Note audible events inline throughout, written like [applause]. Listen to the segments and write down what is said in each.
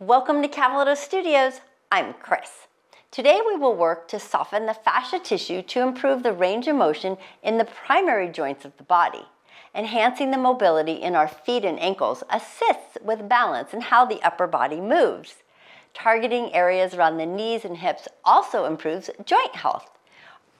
Welcome to Cavaletto Studios. I'm Chris. Today we will work to soften the fascia tissue to improve the range of motion in the primary joints of the body. Enhancing the mobility in our feet and ankles assists with balance and how the upper body moves. Targeting areas around the knees and hips also improves joint health.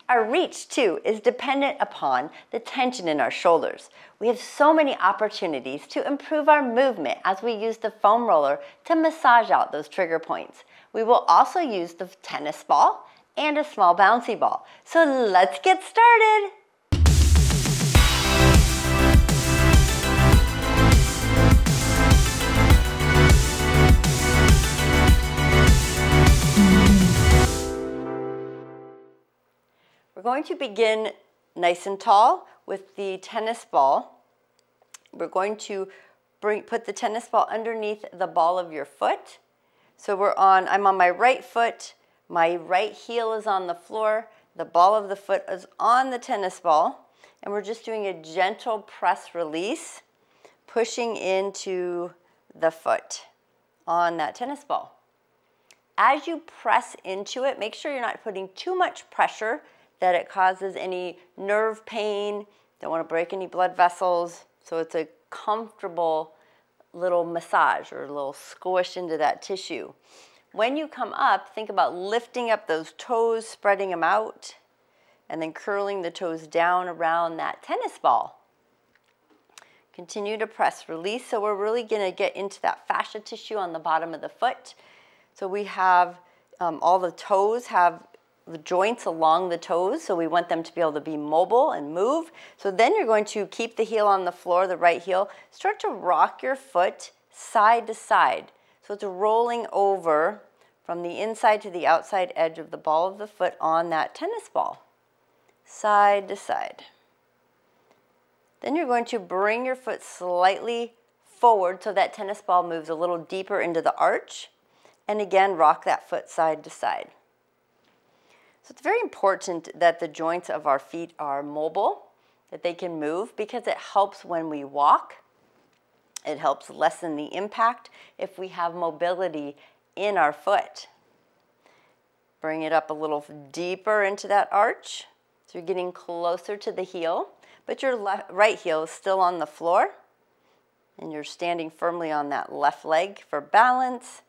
Our reach, too, is dependent upon the tension in our shoulders. We have so many opportunities to improve our movement as we use the foam roller to massage out those trigger points. We will also use the tennis ball and a small bouncy ball. So let's get started. We're going to begin nice and tall with the tennis ball. We're going to bring, put the tennis ball underneath the ball of your foot. So we're on, I'm on my right foot, my right heel is on the floor, the ball of the foot is on the tennis ball, and we're just doing a gentle press release, pushing into the foot on that tennis ball. As you press into it, make sure you're not putting too much pressure that it causes any nerve pain, don't want to break any blood vessels. So it's a comfortable little massage or a little squish into that tissue. When you come up, think about lifting up those toes, spreading them out, and then curling the toes down around that tennis ball. Continue to press release. So we're really going to get into that fascia tissue on the bottom of the foot. So we have um, all the toes have the joints along the toes, so we want them to be able to be mobile and move. So then you're going to keep the heel on the floor, the right heel. Start to rock your foot side to side. So it's rolling over from the inside to the outside edge of the ball of the foot on that tennis ball, side to side. Then you're going to bring your foot slightly forward so that tennis ball moves a little deeper into the arch. And again, rock that foot side to side. So it's very important that the joints of our feet are mobile, that they can move because it helps when we walk. It helps lessen the impact if we have mobility in our foot. Bring it up a little deeper into that arch. So you're getting closer to the heel, but your left, right heel is still on the floor. And you're standing firmly on that left leg for balance.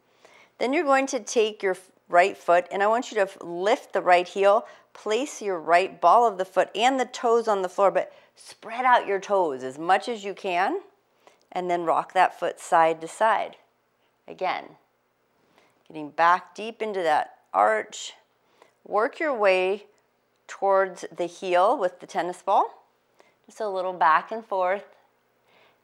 Then you're going to take your right foot, and I want you to lift the right heel, place your right ball of the foot and the toes on the floor, but spread out your toes as much as you can, and then rock that foot side to side. Again, getting back deep into that arch. Work your way towards the heel with the tennis ball. Just a little back and forth.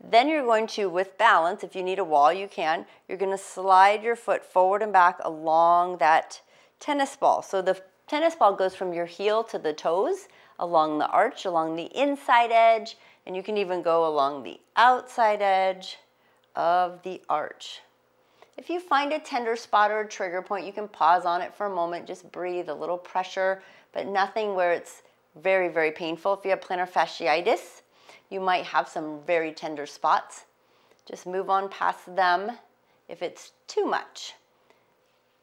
Then you're going to, with balance, if you need a wall, you can, you're going to slide your foot forward and back along that tennis ball. So the tennis ball goes from your heel to the toes, along the arch, along the inside edge, and you can even go along the outside edge of the arch. If you find a tender spot or a trigger point, you can pause on it for a moment, just breathe, a little pressure, but nothing where it's very, very painful. If you have plantar fasciitis, you might have some very tender spots. Just move on past them if it's too much.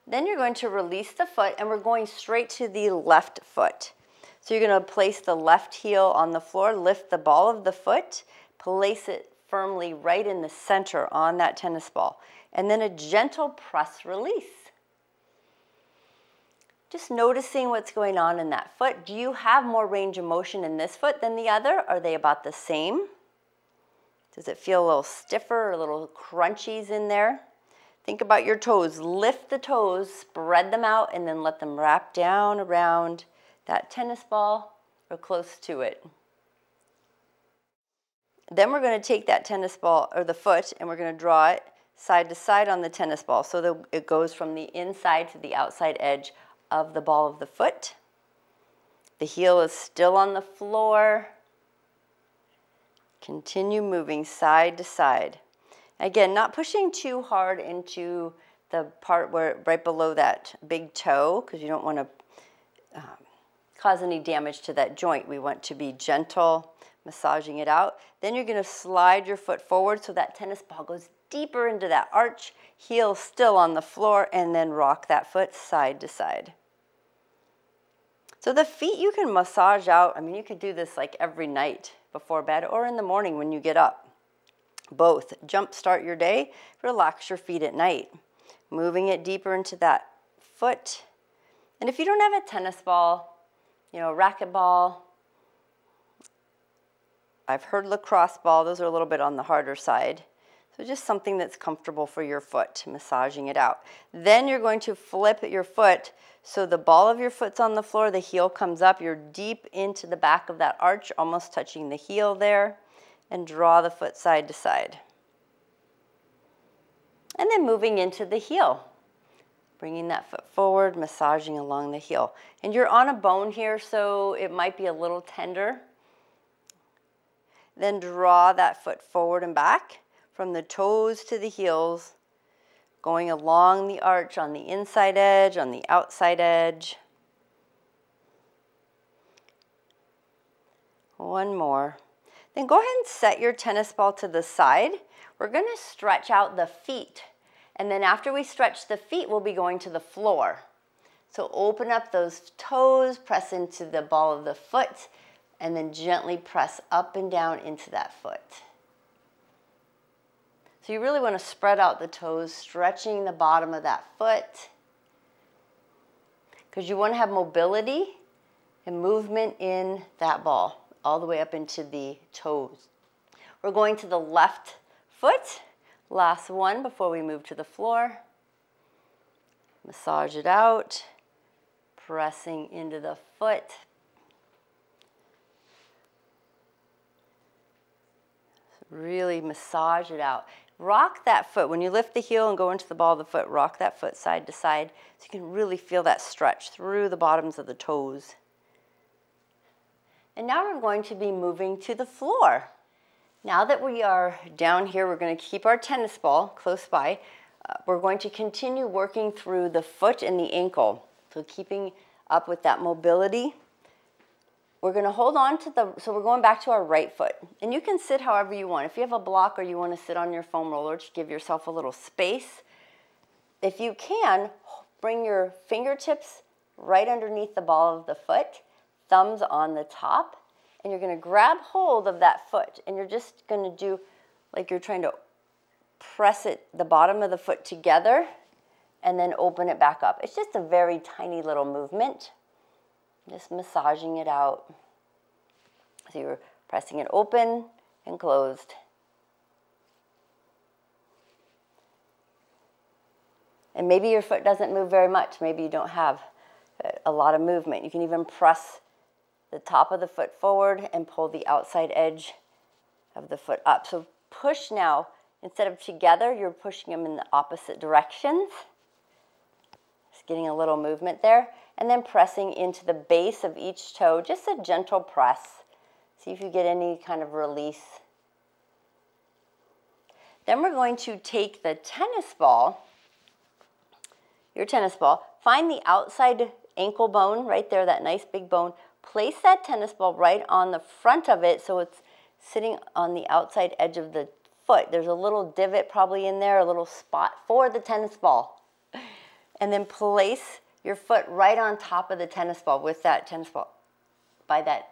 Then you're going to release the foot and we're going straight to the left foot. So you're going to place the left heel on the floor, lift the ball of the foot, place it firmly right in the center on that tennis ball, and then a gentle press release just noticing what's going on in that foot. Do you have more range of motion in this foot than the other? Are they about the same? Does it feel a little stiffer a little crunchies in there? Think about your toes. Lift the toes, spread them out, and then let them wrap down around that tennis ball or close to it. Then we're going to take that tennis ball or the foot and we're going to draw it side to side on the tennis ball so that it goes from the inside to the outside edge of the ball of the foot. The heel is still on the floor. Continue moving side to side. Again, not pushing too hard into the part where right below that big toe because you don't want to um, cause any damage to that joint. We want to be gentle, massaging it out. Then you're going to slide your foot forward so that tennis ball goes deeper into that arch, heel still on the floor, and then rock that foot side to side. So the feet you can massage out. I mean, you could do this like every night before bed or in the morning when you get up. Both. Jump start your day, relax your feet at night. Moving it deeper into that foot. And if you don't have a tennis ball, you know, a racket ball, I've heard lacrosse ball, those are a little bit on the harder side. So just something that's comfortable for your foot, massaging it out. Then you're going to flip your foot so the ball of your foot's on the floor, the heel comes up, you're deep into the back of that arch, almost touching the heel there, and draw the foot side to side. And then moving into the heel. Bringing that foot forward, massaging along the heel. And you're on a bone here, so it might be a little tender. Then draw that foot forward and back from the toes to the heels, going along the arch on the inside edge, on the outside edge. One more. Then go ahead and set your tennis ball to the side. We're going to stretch out the feet. And then after we stretch the feet, we'll be going to the floor. So open up those toes, press into the ball of the foot, and then gently press up and down into that foot. So you really want to spread out the toes, stretching the bottom of that foot. Because you want to have mobility and movement in that ball, all the way up into the toes. We're going to the left foot. Last one before we move to the floor. Massage it out, pressing into the foot, Really massage it out. Rock that foot. When you lift the heel and go into the ball of the foot, rock that foot side to side so you can really feel that stretch through the bottoms of the toes. And now we're going to be moving to the floor. Now that we are down here, we're going to keep our tennis ball close by. Uh, we're going to continue working through the foot and the ankle. So keeping up with that mobility we're going to hold on to the, so we're going back to our right foot. And you can sit however you want. If you have a block or you want to sit on your foam roller, just give yourself a little space. If you can, bring your fingertips right underneath the ball of the foot, thumbs on the top, and you're going to grab hold of that foot. And you're just going to do like you're trying to press it, the bottom of the foot together, and then open it back up. It's just a very tiny little movement. Just massaging it out. So you're pressing it open and closed. And maybe your foot doesn't move very much. Maybe you don't have a lot of movement. You can even press the top of the foot forward and pull the outside edge of the foot up. So push now. Instead of together, you're pushing them in the opposite directions. Just getting a little movement there and then pressing into the base of each toe, just a gentle press. See if you get any kind of release. Then we're going to take the tennis ball, your tennis ball, find the outside ankle bone right there, that nice big bone. Place that tennis ball right on the front of it so it's sitting on the outside edge of the foot. There's a little divot probably in there, a little spot for the tennis ball. And then place your foot right on top of the tennis ball with that tennis ball by that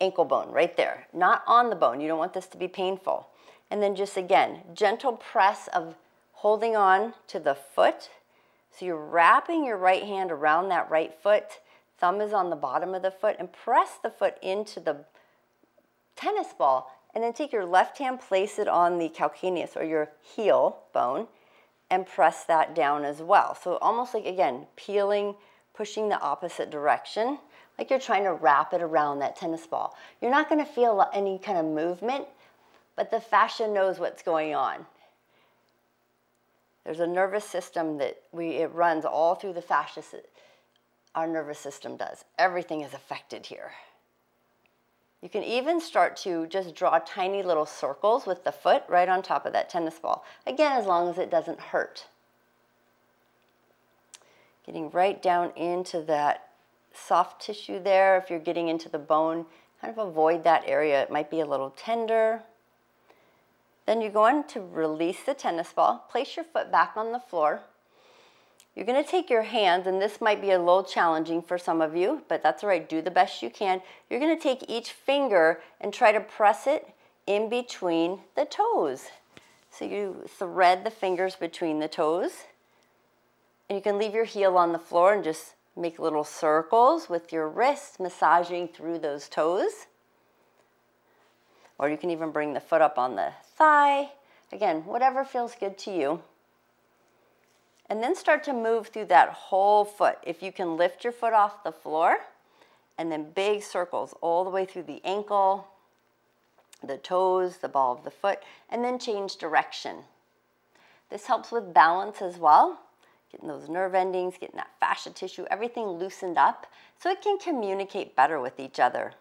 ankle bone right there, not on the bone. You don't want this to be painful. And then just again, gentle press of holding on to the foot. So you're wrapping your right hand around that right foot. Thumb is on the bottom of the foot and press the foot into the tennis ball. And then take your left hand, place it on the calcaneus or your heel bone and press that down as well. So almost like, again, peeling, pushing the opposite direction, like you're trying to wrap it around that tennis ball. You're not gonna feel any kind of movement, but the fascia knows what's going on. There's a nervous system that we, it runs all through the fascia. Our nervous system does. Everything is affected here. You can even start to just draw tiny little circles with the foot right on top of that tennis ball. Again, as long as it doesn't hurt. Getting right down into that soft tissue there. If you're getting into the bone, kind of avoid that area. It might be a little tender. Then you're going to release the tennis ball, place your foot back on the floor. You're going to take your hands, and this might be a little challenging for some of you, but that's all right. Do the best you can. You're going to take each finger and try to press it in between the toes. So you thread the fingers between the toes. And you can leave your heel on the floor and just make little circles with your wrist, massaging through those toes. Or you can even bring the foot up on the thigh. Again, whatever feels good to you. And then start to move through that whole foot. If you can lift your foot off the floor, and then big circles all the way through the ankle, the toes, the ball of the foot, and then change direction. This helps with balance as well, getting those nerve endings, getting that fascia tissue, everything loosened up so it can communicate better with each other.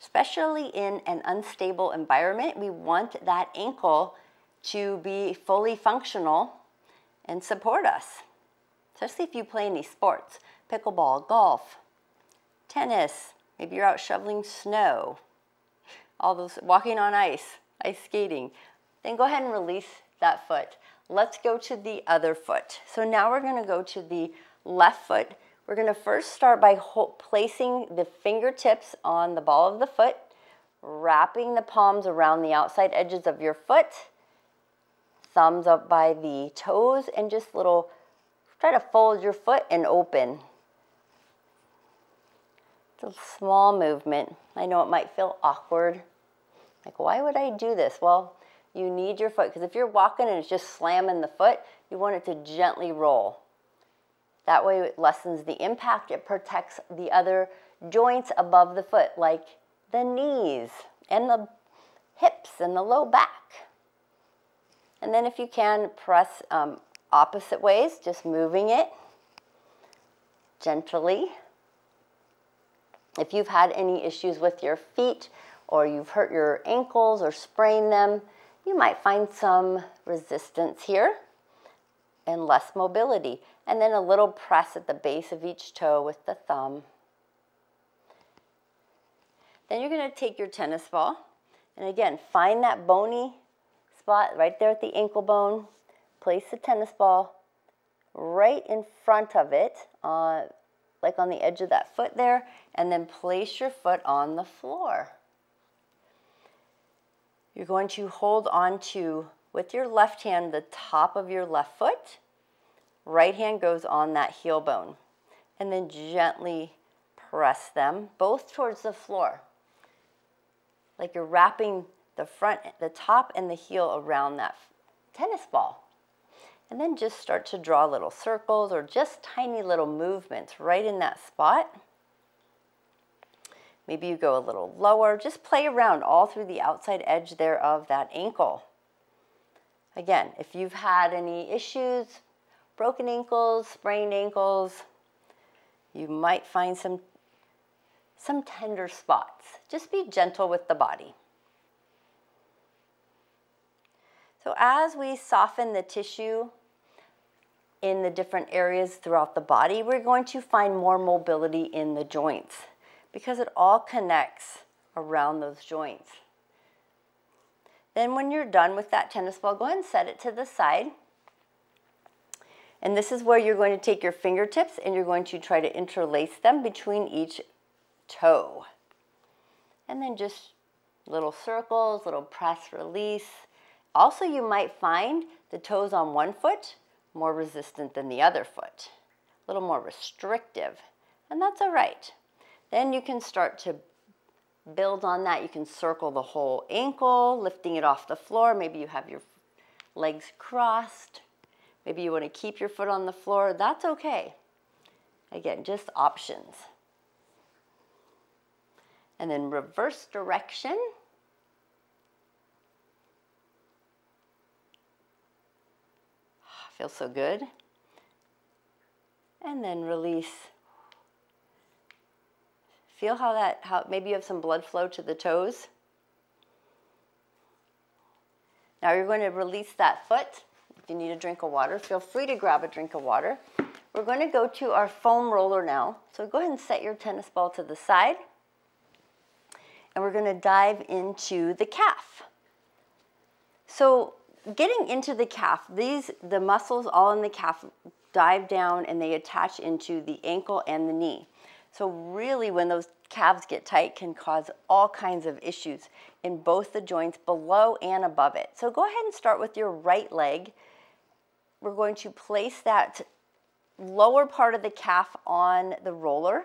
Especially in an unstable environment, we want that ankle to be fully functional and support us, especially if you play any sports, pickleball, golf, tennis, maybe you're out shoveling snow, all those walking on ice, ice skating. Then go ahead and release that foot. Let's go to the other foot. So now we're gonna go to the left foot. We're gonna first start by placing the fingertips on the ball of the foot, wrapping the palms around the outside edges of your foot, thumbs up by the toes, and just little, try to fold your foot and open. It's a small movement. I know it might feel awkward. Like, why would I do this? Well, you need your foot because if you're walking and it's just slamming the foot, you want it to gently roll. That way it lessens the impact. It protects the other joints above the foot, like the knees and the hips and the low back. And then if you can, press um, opposite ways, just moving it gently. If you've had any issues with your feet or you've hurt your ankles or sprained them, you might find some resistance here and less mobility. And then a little press at the base of each toe with the thumb. Then you're going to take your tennis ball and again, find that bony spot right there at the ankle bone. Place the tennis ball right in front of it, uh, like on the edge of that foot there, and then place your foot on the floor. You're going to hold on to, with your left hand, the top of your left foot. Right hand goes on that heel bone. And then gently press them both towards the floor. Like you're wrapping the front, the top and the heel around that tennis ball. And then just start to draw little circles or just tiny little movements right in that spot. Maybe you go a little lower. Just play around all through the outside edge there of that ankle. Again, if you've had any issues, broken ankles, sprained ankles, you might find some, some tender spots. Just be gentle with the body. So as we soften the tissue in the different areas throughout the body, we're going to find more mobility in the joints because it all connects around those joints. Then when you're done with that tennis ball, go ahead and set it to the side. And this is where you're going to take your fingertips and you're going to try to interlace them between each toe. And then just little circles, little press release. Also, you might find the toes on one foot more resistant than the other foot, a little more restrictive, and that's all right. Then you can start to build on that. You can circle the whole ankle, lifting it off the floor. Maybe you have your legs crossed. Maybe you want to keep your foot on the floor. That's okay. Again, just options. And then reverse direction. Feels so good. And then release. Feel how that, how maybe you have some blood flow to the toes. Now you're going to release that foot. If you need a drink of water, feel free to grab a drink of water. We're going to go to our foam roller now. So go ahead and set your tennis ball to the side. And we're going to dive into the calf. So getting into the calf, these the muscles all in the calf dive down and they attach into the ankle and the knee. So really when those calves get tight can cause all kinds of issues in both the joints below and above it. So go ahead and start with your right leg. We're going to place that lower part of the calf on the roller.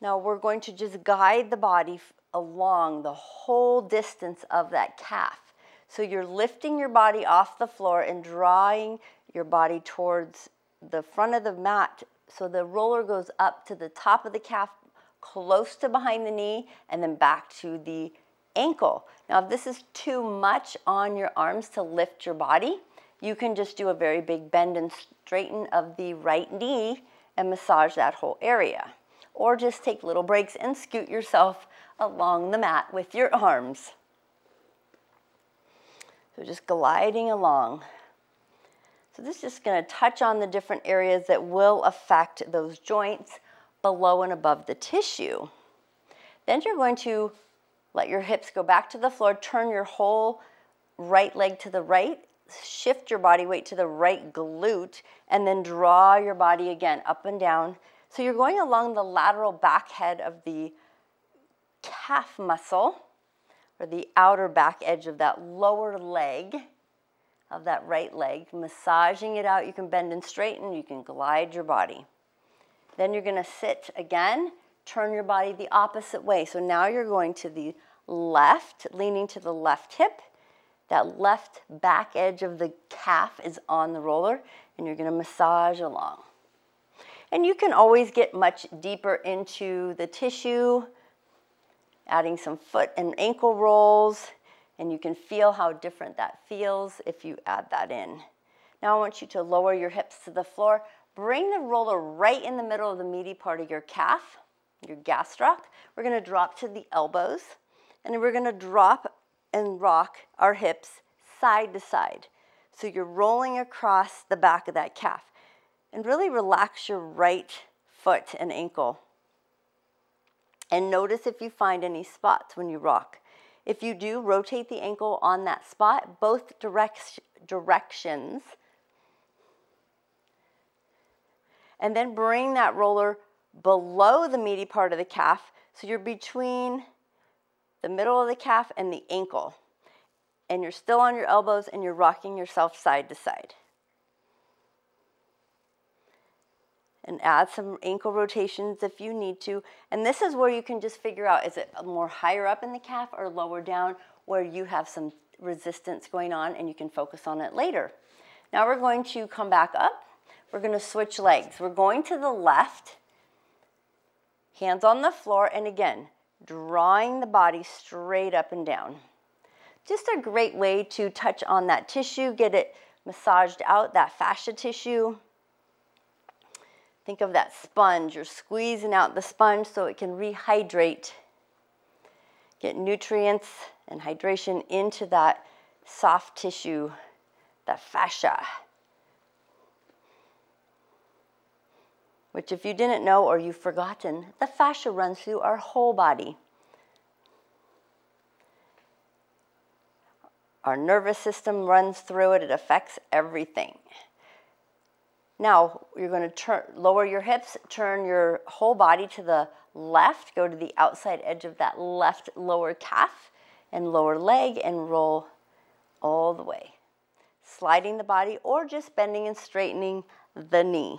Now we're going to just guide the body along the whole distance of that calf. So you're lifting your body off the floor and drawing your body towards the front of the mat so the roller goes up to the top of the calf, close to behind the knee, and then back to the ankle. Now, if this is too much on your arms to lift your body, you can just do a very big bend and straighten of the right knee and massage that whole area. Or just take little breaks and scoot yourself along the mat with your arms. So just gliding along. So this is just going to touch on the different areas that will affect those joints below and above the tissue. Then you're going to let your hips go back to the floor, turn your whole right leg to the right, shift your body weight to the right glute, and then draw your body again up and down. So you're going along the lateral back head of the calf muscle, or the outer back edge of that lower leg of that right leg, massaging it out. You can bend and straighten, you can glide your body. Then you're gonna sit again, turn your body the opposite way. So now you're going to the left, leaning to the left hip. That left back edge of the calf is on the roller, and you're gonna massage along. And you can always get much deeper into the tissue, adding some foot and ankle rolls, and you can feel how different that feels if you add that in. Now I want you to lower your hips to the floor. Bring the roller right in the middle of the meaty part of your calf, your gastroc. We're gonna drop to the elbows, and we're gonna drop and rock our hips side to side. So you're rolling across the back of that calf. And really relax your right foot and ankle. And notice if you find any spots when you rock. If you do, rotate the ankle on that spot, both direct, directions. And then bring that roller below the meaty part of the calf so you're between the middle of the calf and the ankle. And you're still on your elbows and you're rocking yourself side to side. And add some ankle rotations if you need to. And this is where you can just figure out, is it more higher up in the calf or lower down where you have some resistance going on and you can focus on it later. Now we're going to come back up. We're going to switch legs. We're going to the left, hands on the floor, and again, drawing the body straight up and down. Just a great way to touch on that tissue, get it massaged out, that fascia tissue. Think of that sponge. You're squeezing out the sponge so it can rehydrate, get nutrients and hydration into that soft tissue, that fascia. Which, if you didn't know or you've forgotten, the fascia runs through our whole body. Our nervous system runs through it, it affects everything. Now you're going to turn, lower your hips, turn your whole body to the left, go to the outside edge of that left lower calf and lower leg and roll all the way. Sliding the body or just bending and straightening the knee.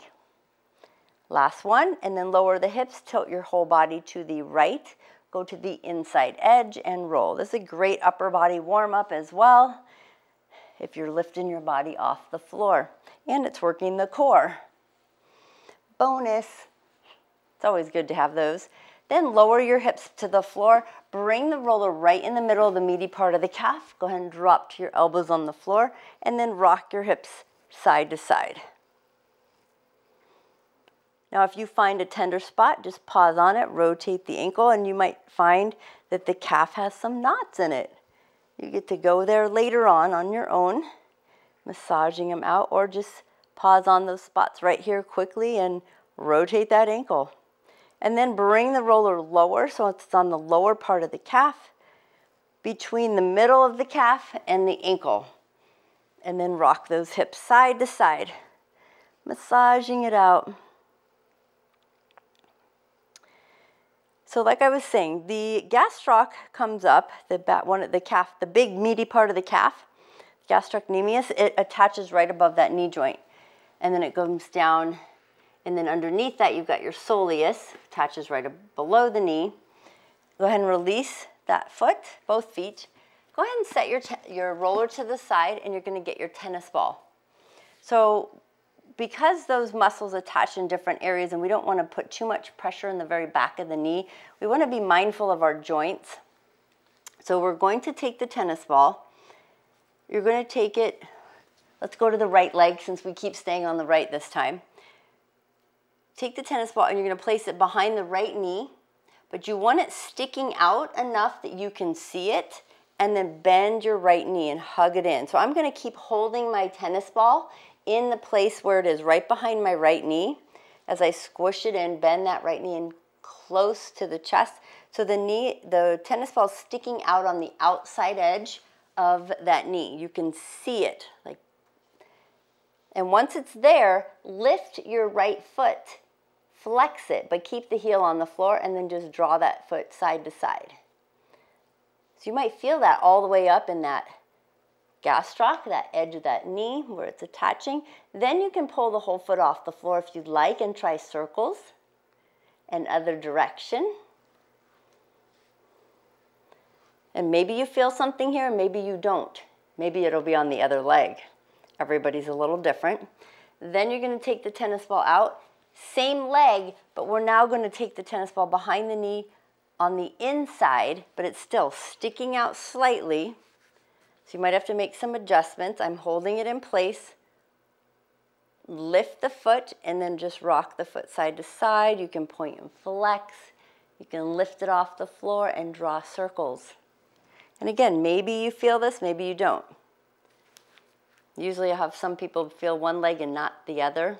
Last one, and then lower the hips, tilt your whole body to the right, go to the inside edge and roll. This is a great upper body warm up as well if you're lifting your body off the floor and it's working the core. Bonus. It's always good to have those. Then lower your hips to the floor. Bring the roller right in the middle of the meaty part of the calf. Go ahead and drop to your elbows on the floor and then rock your hips side to side. Now, if you find a tender spot, just pause on it, rotate the ankle, and you might find that the calf has some knots in it. You get to go there later on on your own massaging them out, or just pause on those spots right here quickly and rotate that ankle. And then bring the roller lower so it's on the lower part of the calf. between the middle of the calf and the ankle. And then rock those hips side to side, massaging it out. So like I was saying, the gastroc comes up, the bat, one of the calf, the big meaty part of the calf, gastrocnemius, it attaches right above that knee joint. And then it comes down, and then underneath that you've got your soleus, attaches right below the knee. Go ahead and release that foot, both feet. Go ahead and set your, your roller to the side and you're gonna get your tennis ball. So because those muscles attach in different areas and we don't want to put too much pressure in the very back of the knee, we want to be mindful of our joints. So we're going to take the tennis ball. You're going to take it, let's go to the right leg since we keep staying on the right this time. Take the tennis ball and you're going to place it behind the right knee, but you want it sticking out enough that you can see it and then bend your right knee and hug it in. So I'm going to keep holding my tennis ball in the place where it is right behind my right knee. As I squish it in, bend that right knee in close to the chest. So the knee, the tennis ball is sticking out on the outside edge of that knee. You can see it like and once it's there, lift your right foot, flex it, but keep the heel on the floor and then just draw that foot side to side. So you might feel that all the way up in that gastroc, that edge of that knee where it's attaching. Then you can pull the whole foot off the floor if you'd like and try circles and other direction. And maybe you feel something here, maybe you don't. Maybe it'll be on the other leg. Everybody's a little different. Then you're going to take the tennis ball out. Same leg, but we're now going to take the tennis ball behind the knee on the inside, but it's still sticking out slightly. So you might have to make some adjustments. I'm holding it in place. Lift the foot and then just rock the foot side to side. You can point and flex. You can lift it off the floor and draw circles. And again, maybe you feel this, maybe you don't. Usually I have some people feel one leg and not the other.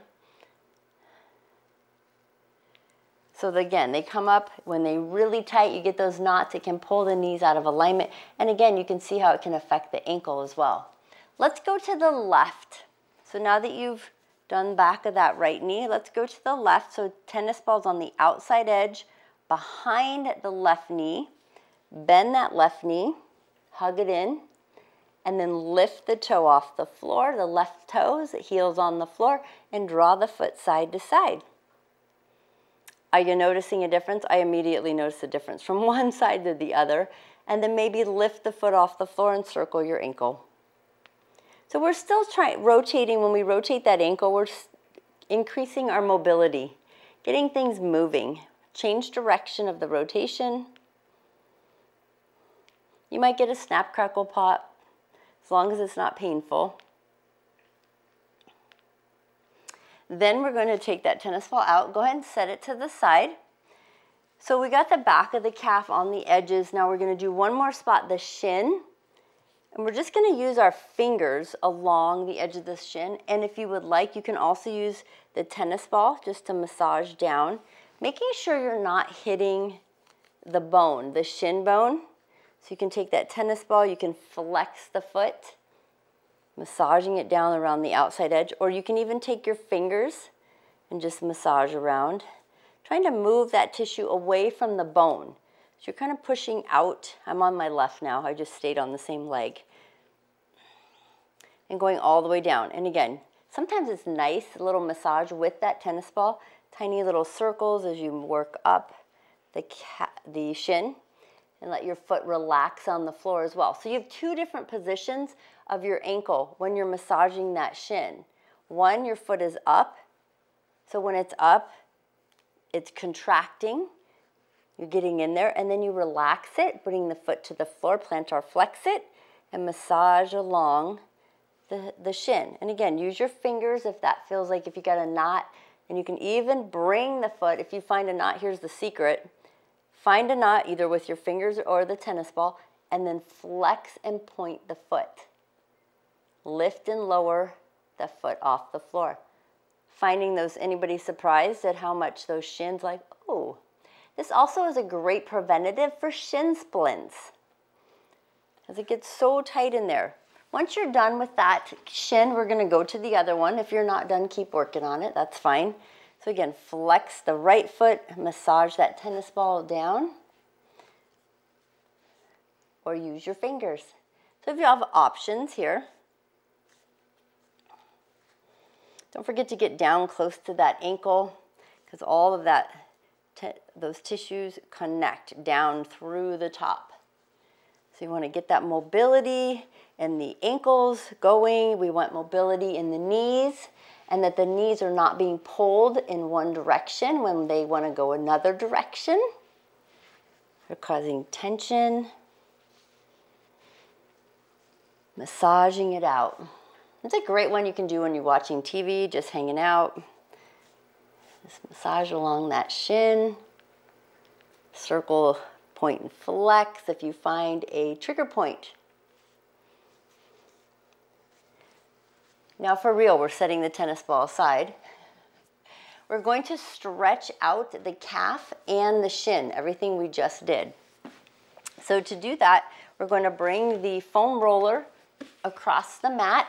So again, they come up when they really tight, you get those knots, it can pull the knees out of alignment. And again, you can see how it can affect the ankle as well. Let's go to the left. So now that you've done back of that right knee, let's go to the left. So tennis ball's on the outside edge behind the left knee. Bend that left knee, hug it in, and then lift the toe off the floor, the left toes, heels on the floor, and draw the foot side to side. Are you noticing a difference? I immediately notice a difference from [laughs] one side to the other. And then maybe lift the foot off the floor and circle your ankle. So we're still trying rotating. When we rotate that ankle, we're increasing our mobility, getting things moving. Change direction of the rotation. You might get a snap, crackle, pop, as long as it's not painful. Then we're going to take that tennis ball out. Go ahead and set it to the side. So we got the back of the calf on the edges. Now we're going to do one more spot, the shin. And we're just going to use our fingers along the edge of the shin. And if you would like, you can also use the tennis ball just to massage down, making sure you're not hitting the bone, the shin bone. So you can take that tennis ball, you can flex the foot massaging it down around the outside edge, or you can even take your fingers and just massage around, trying to move that tissue away from the bone. So you're kind of pushing out. I'm on my left now. I just stayed on the same leg. And going all the way down. And again, sometimes it's nice, a little massage with that tennis ball. Tiny little circles as you work up the, the shin and let your foot relax on the floor as well. So you have two different positions of your ankle when you're massaging that shin. One, your foot is up. So when it's up, it's contracting. You're getting in there, and then you relax it, bring the foot to the floor, plantar flex it, and massage along the, the shin. And again, use your fingers if that feels like if you got a knot, and you can even bring the foot, if you find a knot, here's the secret Find a knot either with your fingers or the tennis ball and then flex and point the foot. Lift and lower the foot off the floor. Finding those, anybody surprised at how much those shins like, oh. This also is a great preventative for shin splints. because it gets so tight in there. Once you're done with that shin, we're gonna go to the other one. If you're not done, keep working on it, that's fine. So again, flex the right foot, massage that tennis ball down, or use your fingers. So if you have options here, don't forget to get down close to that ankle because all of that, those tissues connect down through the top. So you want to get that mobility in the ankles going. We want mobility in the knees and that the knees are not being pulled in one direction when they want to go another direction. They're causing tension. Massaging it out. It's a great one you can do when you're watching TV, just hanging out. Just massage along that shin. Circle, point, and flex if you find a trigger point. Now for real, we're setting the tennis ball aside. We're going to stretch out the calf and the shin, everything we just did. So to do that, we're going to bring the foam roller across the mat.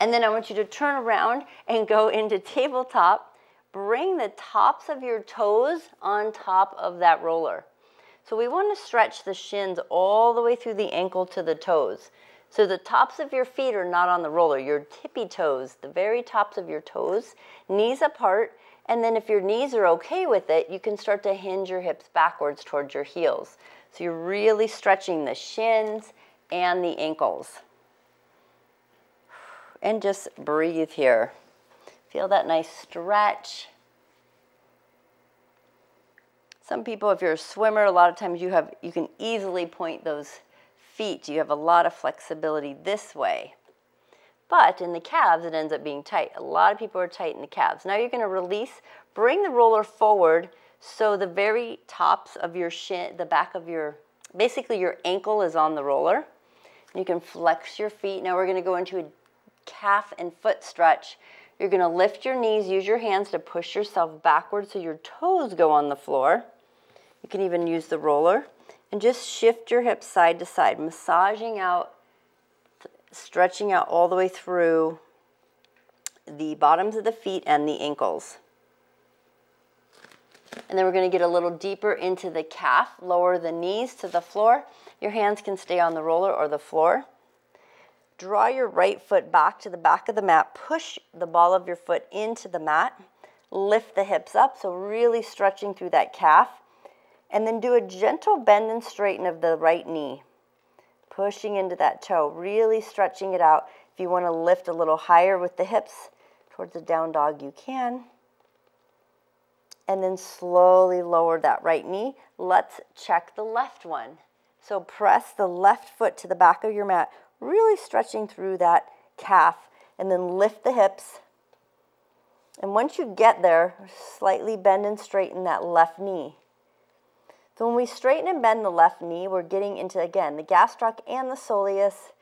And then I want you to turn around and go into tabletop. Bring the tops of your toes on top of that roller. So we want to stretch the shins all the way through the ankle to the toes. So the tops of your feet are not on the roller, your tippy toes, the very tops of your toes, knees apart, and then if your knees are okay with it, you can start to hinge your hips backwards towards your heels. So you're really stretching the shins and the ankles. And just breathe here. Feel that nice stretch. Some people, if you're a swimmer, a lot of times you have you can easily point those feet, you have a lot of flexibility this way. But in the calves, it ends up being tight. A lot of people are tight in the calves. Now you're going to release, bring the roller forward so the very tops of your shin, the back of your, basically your ankle is on the roller. You can flex your feet. Now we're going to go into a calf and foot stretch. You're going to lift your knees, use your hands to push yourself backwards so your toes go on the floor. You can even use the roller and just shift your hips side to side, massaging out, stretching out all the way through the bottoms of the feet and the ankles. And then we're going to get a little deeper into the calf, lower the knees to the floor. Your hands can stay on the roller or the floor. Draw your right foot back to the back of the mat. Push the ball of your foot into the mat. Lift the hips up, so really stretching through that calf. And then do a gentle bend and straighten of the right knee. Pushing into that toe, really stretching it out. If you want to lift a little higher with the hips towards the down dog, you can. And then slowly lower that right knee. Let's check the left one. So press the left foot to the back of your mat, really stretching through that calf, and then lift the hips. And once you get there, slightly bend and straighten that left knee. So when we straighten and bend the left knee, we're getting into, again, the gastroc and the soleus.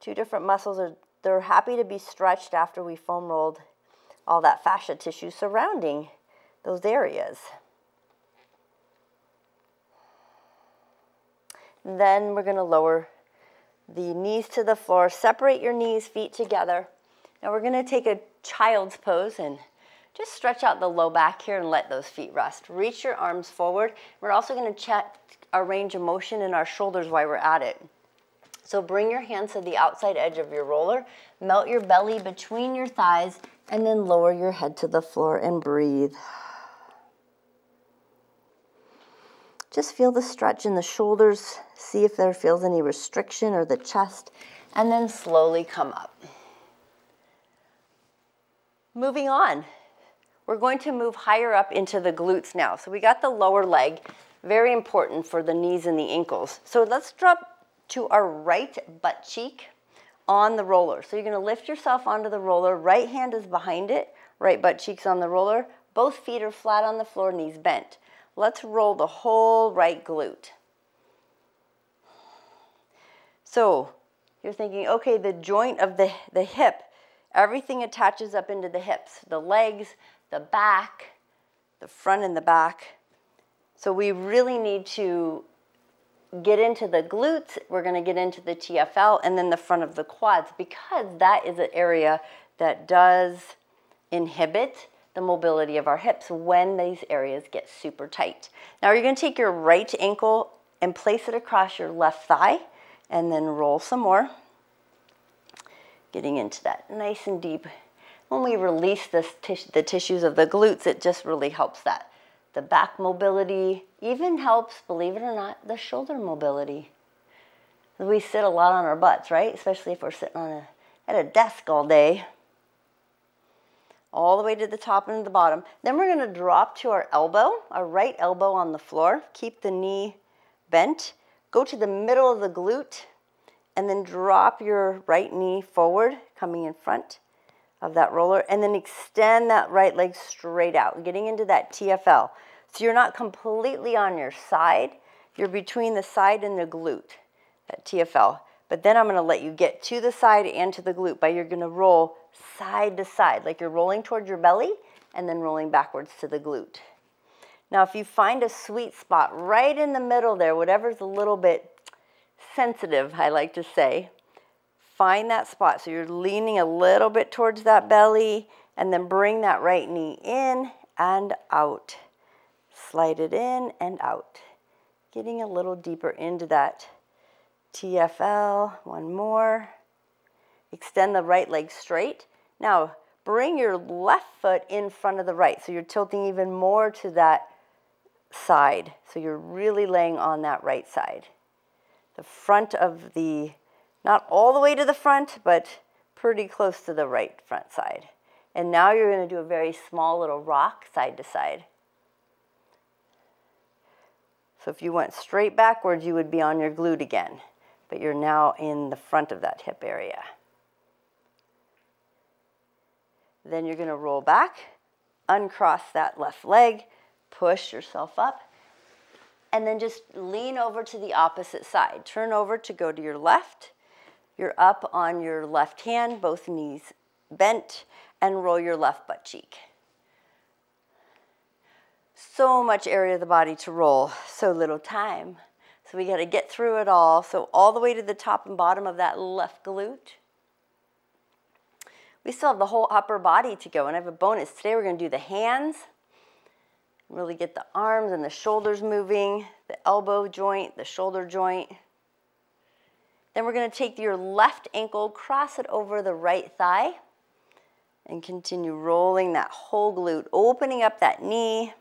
Two different muscles, are they're happy to be stretched after we foam rolled all that fascia tissue surrounding those areas. Then we're going to lower the knees to the floor. Separate your knees, feet together. Now we're going to take a child's pose and just stretch out the low back here and let those feet rest. Reach your arms forward. We're also going to check our range of motion in our shoulders while we're at it. So bring your hands to the outside edge of your roller, melt your belly between your thighs, and then lower your head to the floor and breathe. Just feel the stretch in the shoulders. See if there feels any restriction or the chest, and then slowly come up. Moving on, we're going to move higher up into the glutes now. So we got the lower leg, very important for the knees and the ankles. So let's drop to our right butt cheek on the roller. So you're gonna lift yourself onto the roller, right hand is behind it, right butt cheeks on the roller, both feet are flat on the floor, knees bent. Let's roll the whole right glute. So you're thinking, okay, the joint of the, the hip, everything attaches up into the hips, the legs, the back, the front and the back. So we really need to get into the glutes, we're gonna get into the TFL, and then the front of the quads because that is an area that does inhibit the mobility of our hips when these areas get super tight. Now you're gonna take your right ankle and place it across your left thigh and then roll some more. Getting into that nice and deep. When we release this the tissues of the glutes, it just really helps that. The back mobility even helps, believe it or not, the shoulder mobility. We sit a lot on our butts, right? Especially if we're sitting on a, at a desk all day all the way to the top and the bottom. Then we're going to drop to our elbow, our right elbow on the floor. Keep the knee bent. Go to the middle of the glute and then drop your right knee forward, coming in front of that roller, and then extend that right leg straight out, getting into that TFL. So you're not completely on your side, you're between the side and the glute, that TFL. But then I'm gonna let you get to the side and to the glute, but you're gonna roll side to side, like you're rolling towards your belly and then rolling backwards to the glute. Now, if you find a sweet spot right in the middle there, whatever's a little bit sensitive, I like to say, find that spot. So you're leaning a little bit towards that belly and then bring that right knee in and out. Slide it in and out. Getting a little deeper into that TFL. One more. Extend the right leg straight. Now, bring your left foot in front of the right. So you're tilting even more to that side. So you're really laying on that right side. The front of the, not all the way to the front, but pretty close to the right front side. And now you're going to do a very small little rock side to side. So if you went straight backwards, you would be on your glute again, but you're now in the front of that hip area. Then you're going to roll back, uncross that left leg, push yourself up, and then just lean over to the opposite side. Turn over to go to your left. You're up on your left hand, both knees bent, and roll your left butt cheek. So much area of the body to roll, so little time. So we got to get through it all. So all the way to the top and bottom of that left glute. We still have the whole upper body to go. And I have a bonus. Today we're going to do the hands. Really get the arms and the shoulders moving, the elbow joint, the shoulder joint. Then we're going to take your left ankle, cross it over the right thigh, and continue rolling that whole glute, opening up that knee.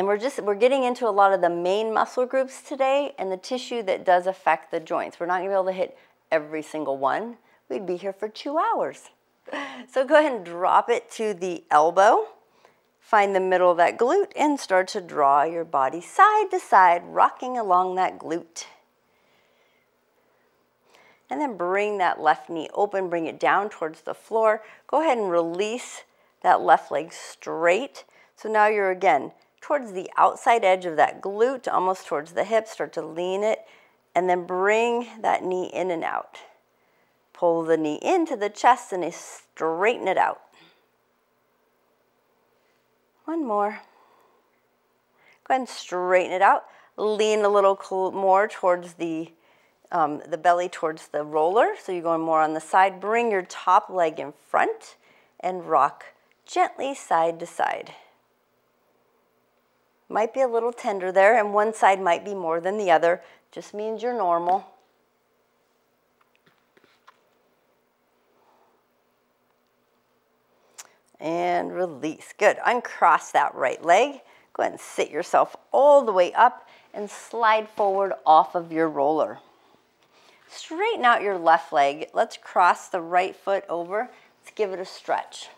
And we're just, we're getting into a lot of the main muscle groups today and the tissue that does affect the joints. We're not gonna be able to hit every single one. We'd be here for two hours. So go ahead and drop it to the elbow. Find the middle of that glute and start to draw your body side to side, rocking along that glute. And then bring that left knee open, bring it down towards the floor. Go ahead and release that left leg straight. So now you're again towards the outside edge of that glute, almost towards the hip. Start to lean it and then bring that knee in and out. Pull the knee into the chest and straighten it out. One more. Go ahead and straighten it out. Lean a little more towards the, um, the belly towards the roller. So you're going more on the side. Bring your top leg in front and rock gently side to side might be a little tender there, and one side might be more than the other. Just means you're normal. And release. Good. Uncross that right leg. Go ahead and sit yourself all the way up and slide forward off of your roller. Straighten out your left leg. Let's cross the right foot over. Let's give it a stretch.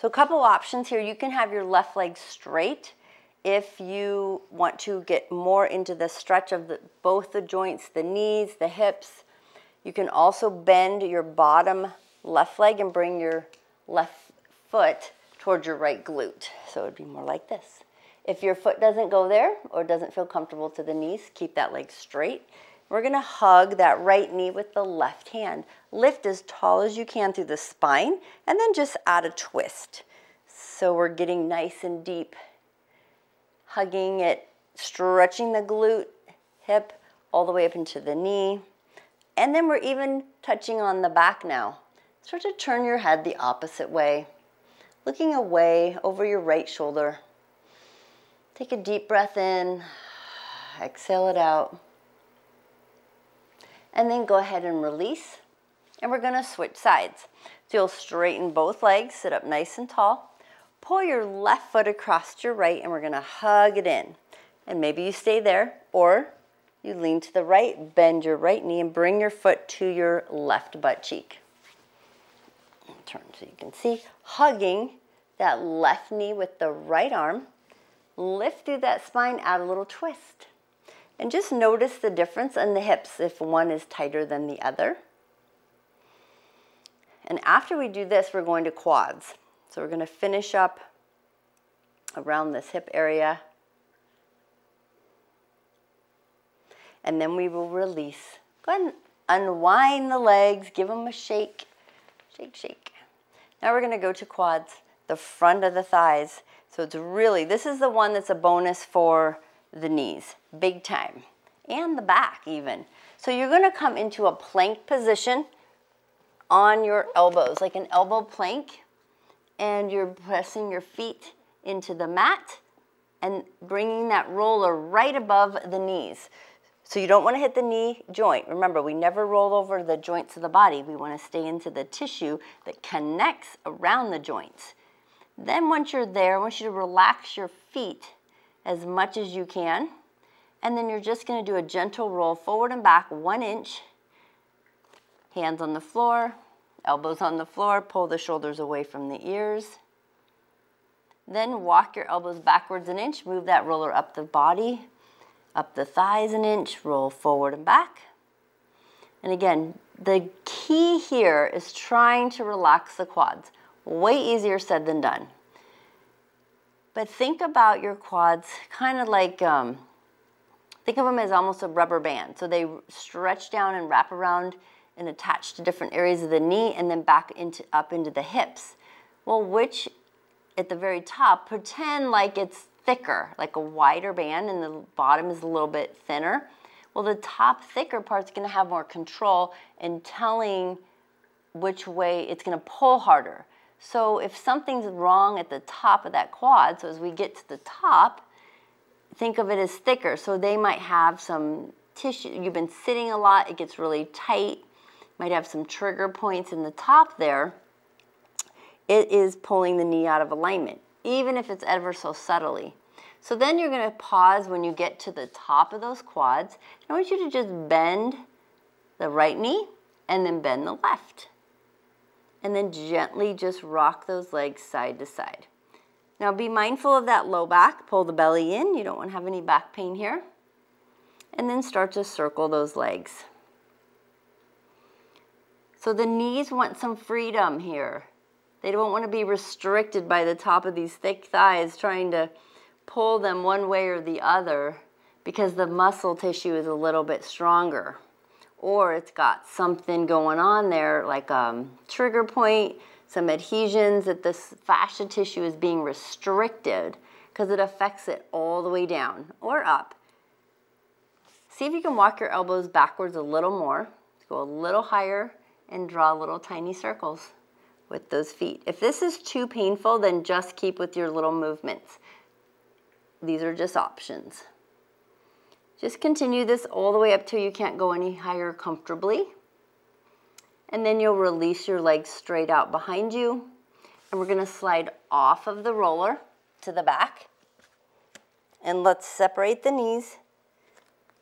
So a couple options here. You can have your left leg straight if you want to get more into the stretch of the, both the joints, the knees, the hips, you can also bend your bottom left leg and bring your left foot towards your right glute. So it would be more like this. If your foot doesn't go there or doesn't feel comfortable to the knees, keep that leg straight. We're gonna hug that right knee with the left hand. Lift as tall as you can through the spine and then just add a twist. So we're getting nice and deep hugging it, stretching the glute, hip, all the way up into the knee. And then we're even touching on the back now. Start to turn your head the opposite way, looking away over your right shoulder. Take a deep breath in, exhale it out. And then go ahead and release. And we're gonna switch sides. So you'll straighten both legs, sit up nice and tall. Pull your left foot across your right and we're gonna hug it in. And maybe you stay there or you lean to the right, bend your right knee and bring your foot to your left butt cheek. Turn so you can see, hugging that left knee with the right arm Lift through that spine, add a little twist. And just notice the difference in the hips if one is tighter than the other. And after we do this, we're going to quads. So we're going to finish up around this hip area. And then we will release. Go ahead and unwind the legs, give them a shake. Shake, shake. Now we're going to go to quads, the front of the thighs. So it's really, this is the one that's a bonus for the knees, big time, and the back even. So you're gonna come into a plank position on your elbows, like an elbow plank, and you're pressing your feet into the mat and bringing that roller right above the knees. So you don't want to hit the knee joint. Remember, we never roll over the joints of the body. We want to stay into the tissue that connects around the joints. Then once you're there, I want you to relax your feet as much as you can. And then you're just gonna do a gentle roll forward and back one inch. Hands on the floor, elbows on the floor, pull the shoulders away from the ears. Then walk your elbows backwards an inch, move that roller up the body, up the thighs an inch, roll forward and back. And again, the key here is trying to relax the quads. Way easier said than done. But think about your quads kind of like, um, think of them as almost a rubber band. So they stretch down and wrap around and attach to different areas of the knee and then back into up into the hips. Well, which at the very top, pretend like it's thicker, like a wider band and the bottom is a little bit thinner. Well, the top thicker part's gonna have more control in telling which way it's gonna pull harder. So if something's wrong at the top of that quad, so as we get to the top, think of it as thicker. So they might have some tissue, you've been sitting a lot, it gets really tight, might have some trigger points in the top there. It is pulling the knee out of alignment, even if it's ever so subtly. So then you're gonna pause when you get to the top of those quads. I want you to just bend the right knee and then bend the left and then gently just rock those legs side to side. Now be mindful of that low back, pull the belly in, you don't want to have any back pain here. And then start to circle those legs. So the knees want some freedom here. They don't want to be restricted by the top of these thick thighs trying to pull them one way or the other because the muscle tissue is a little bit stronger or it's got something going on there like a um, trigger point, some adhesions that this fascia tissue is being restricted because it affects it all the way down or up. See if you can walk your elbows backwards a little more. Go a little higher and draw little tiny circles with those feet. If this is too painful, then just keep with your little movements. These are just options. Just continue this all the way up till you can't go any higher comfortably. And then you'll release your legs straight out behind you. And we're gonna slide off of the roller to the back. And let's separate the knees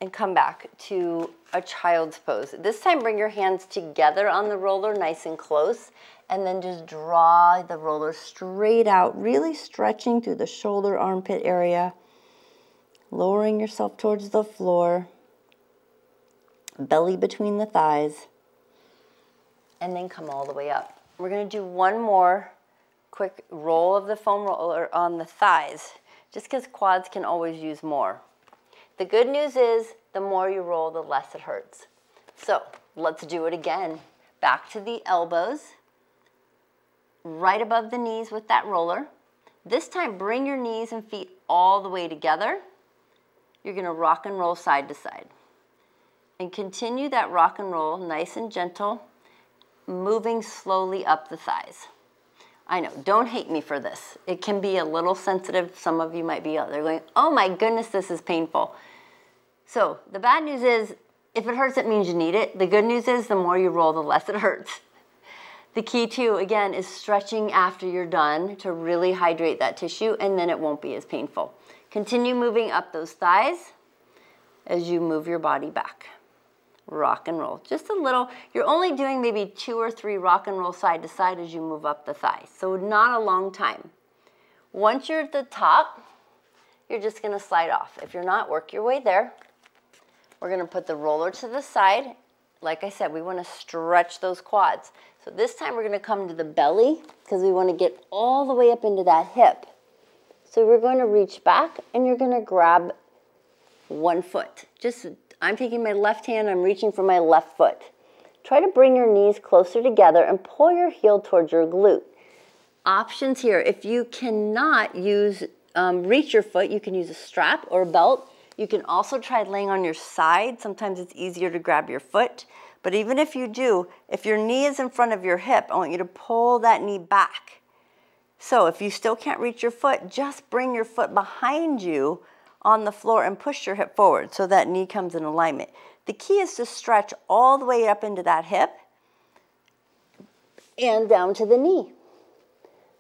and come back to a child's pose. This time bring your hands together on the roller nice and close and then just draw the roller straight out, really stretching through the shoulder armpit area lowering yourself towards the floor, belly between the thighs, and then come all the way up. We're going to do one more quick roll of the foam roller on the thighs, just because quads can always use more. The good news is the more you roll, the less it hurts. So let's do it again. Back to the elbows, right above the knees with that roller. This time, bring your knees and feet all the way together. You're gonna rock and roll side to side. And continue that rock and roll, nice and gentle, moving slowly up the thighs. I know, don't hate me for this. It can be a little sensitive. Some of you might be out there going, oh my goodness, this is painful. So the bad news is, if it hurts, it means you need it. The good news is, the more you roll, the less it hurts. The key too, again, is stretching after you're done to really hydrate that tissue and then it won't be as painful. Continue moving up those thighs as you move your body back. Rock and roll, just a little. You're only doing maybe two or three rock and roll side to side as you move up the thighs. So not a long time. Once you're at the top, you're just gonna slide off. If you're not, work your way there. We're gonna put the roller to the side. Like I said, we wanna stretch those quads. So this time we're gonna come to the belly because we wanna get all the way up into that hip. So we're going to reach back and you're gonna grab one foot. Just, I'm taking my left hand, I'm reaching for my left foot. Try to bring your knees closer together and pull your heel towards your glute. Options here, if you cannot use, um, reach your foot, you can use a strap or a belt you can also try laying on your side. Sometimes it's easier to grab your foot. But even if you do, if your knee is in front of your hip, I want you to pull that knee back. So if you still can't reach your foot, just bring your foot behind you on the floor and push your hip forward so that knee comes in alignment. The key is to stretch all the way up into that hip and down to the knee.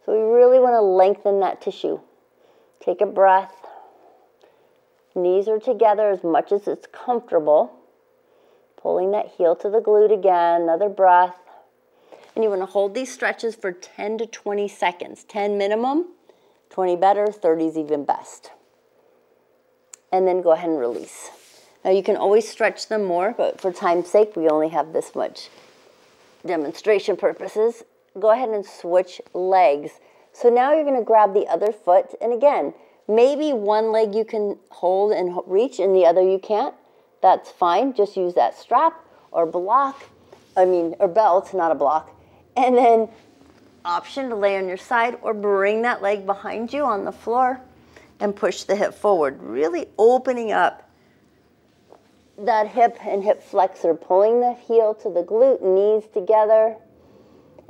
So we really want to lengthen that tissue. Take a breath. Knees are together as much as it's comfortable. Pulling that heel to the glute again, another breath. And you want to hold these stretches for 10 to 20 seconds. 10 minimum, 20 better, 30 is even best. And then go ahead and release. Now you can always stretch them more, but for time's sake, we only have this much demonstration purposes. Go ahead and switch legs. So now you're going to grab the other foot, and again, Maybe one leg you can hold and reach and the other you can't. That's fine. Just use that strap or block, I mean, or belt, not a block. And then option to lay on your side or bring that leg behind you on the floor and push the hip forward, really opening up that hip and hip flexor, pulling the heel to the glute, knees together.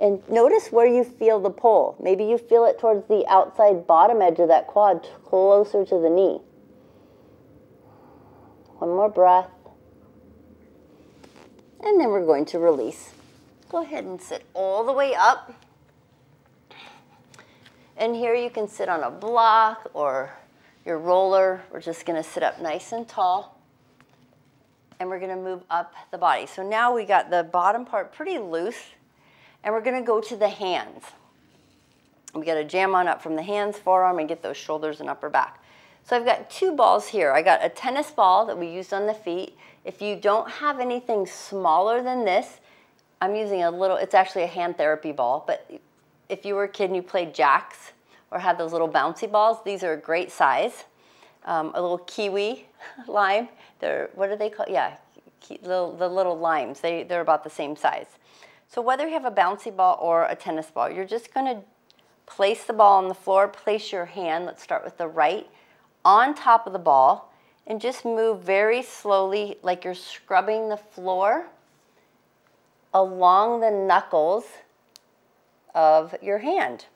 And notice where you feel the pull. Maybe you feel it towards the outside bottom edge of that quad, closer to the knee. One more breath. And then we're going to release. Go ahead and sit all the way up. And here you can sit on a block or your roller. We're just going to sit up nice and tall. And we're going to move up the body. So now we got the bottom part pretty loose. And we're gonna go to the hands. We gotta jam on up from the hands, forearm, and get those shoulders and upper back. So I've got two balls here. I got a tennis ball that we used on the feet. If you don't have anything smaller than this, I'm using a little, it's actually a hand therapy ball, but if you were a kid and you played jacks or had those little bouncy balls, these are a great size. Um, a little kiwi [laughs] lime, they're, what are they called? Yeah, the, the little limes, they, they're about the same size. So whether you have a bouncy ball or a tennis ball, you're just going to place the ball on the floor, place your hand, let's start with the right, on top of the ball, and just move very slowly like you're scrubbing the floor along the knuckles of your hand.